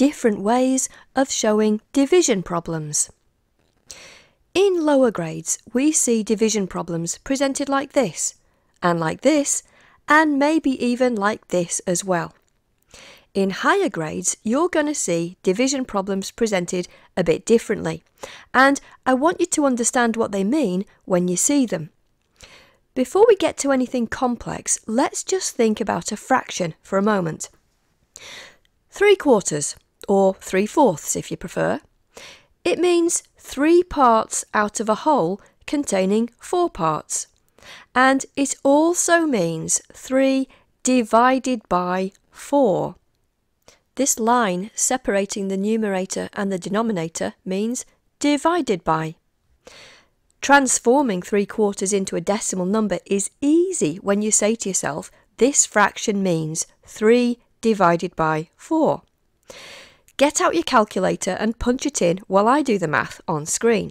different ways of showing division problems. In lower grades, we see division problems presented like this, and like this, and maybe even like this as well. In higher grades, you're going to see division problems presented a bit differently, and I want you to understand what they mean when you see them. Before we get to anything complex, let's just think about a fraction for a moment. Three quarters, or three fourths if you prefer. It means three parts out of a whole containing four parts. And it also means 3 divided by 4. This line separating the numerator and the denominator means divided by. Transforming 3 quarters into a decimal number is easy when you say to yourself, this fraction means 3 divided by 4. Get out your calculator and punch it in while I do the math on screen.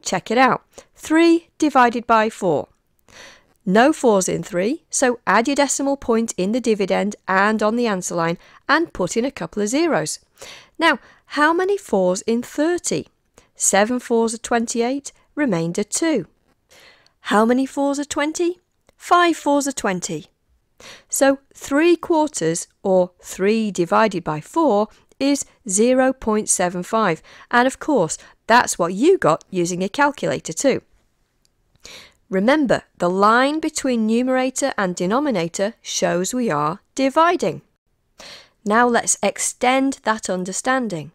Check it out. 3 divided by 4. No 4s in 3, so add your decimal point in the dividend and on the answer line and put in a couple of zeros. Now, how many 4s in 30? 7 4s are 28, remainder 2. How many 4s are 20? 5 4s are 20. So 3 quarters, or 3 divided by 4, is 0.75. And of course, that's what you got using a calculator too. Remember, the line between numerator and denominator shows we are dividing. Now let's extend that understanding.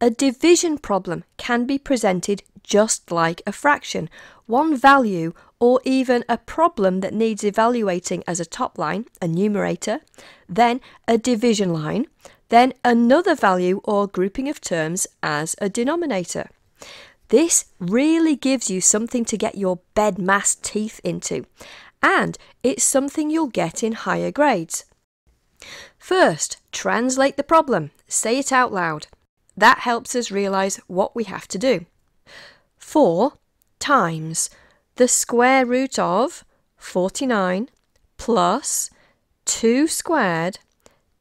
A division problem can be presented just like a fraction, one value or even a problem that needs evaluating as a top line, a numerator, then a division line, then another value or grouping of terms as a denominator. This really gives you something to get your BEDMAS teeth into, and it's something you'll get in higher grades. First, translate the problem, say it out loud. That helps us realise what we have to do. 4 times the square root of 49 plus 2 squared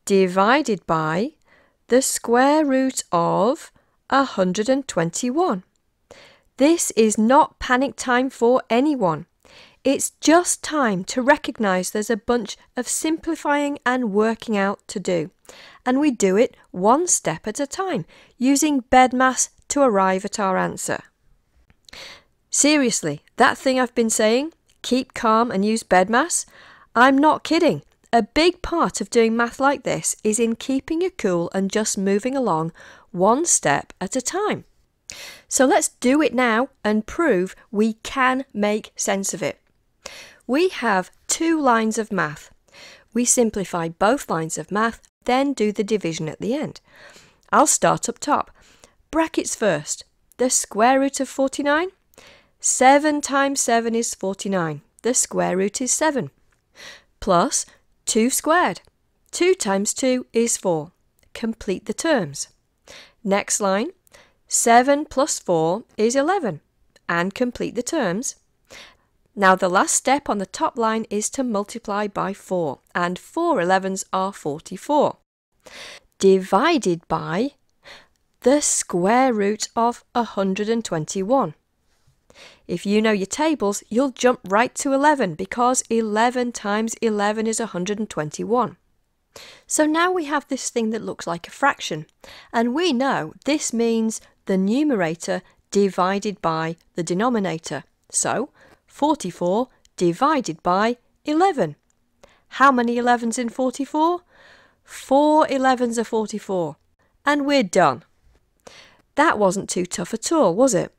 divided by the square root of 121. This is not panic time for anyone. It's just time to recognise there's a bunch of simplifying and working out to do. And we do it one step at a time, using BEDMAS to arrive at our answer. Seriously, that thing I've been saying, keep calm and use BEDMAS, I'm not kidding. A big part of doing math like this is in keeping you cool and just moving along one step at a time. So let's do it now and prove we can make sense of it. We have two lines of math. We simplify both lines of math, then do the division at the end. I'll start up top. Brackets first. The square root of 49? 7 times 7 is 49. The square root is 7. Plus 2 squared. 2 times 2 is 4. Complete the terms. Next line. 7 plus 4 is 11 and complete the terms. Now the last step on the top line is to multiply by 4 and 4 11s are 44 divided by the square root of 121. If you know your tables, you'll jump right to 11 because 11 times 11 is 121. So now we have this thing that looks like a fraction, and we know this means the numerator divided by the denominator. So 44 divided by 11. How many 11s in 44? 4 11s are 44. And we're done. That wasn't too tough at all, was it?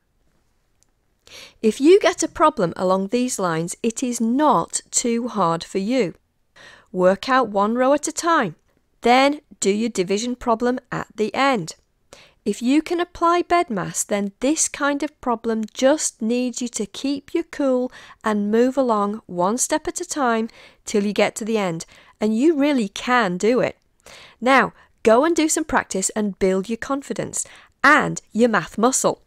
If you get a problem along these lines, it is not too hard for you. Work out one row at a time. Then do your division problem at the end. If you can apply BEDMAS, then this kind of problem just needs you to keep your cool and move along one step at a time till you get to the end, and you really can do it. Now, go and do some practice and build your confidence and your math muscle.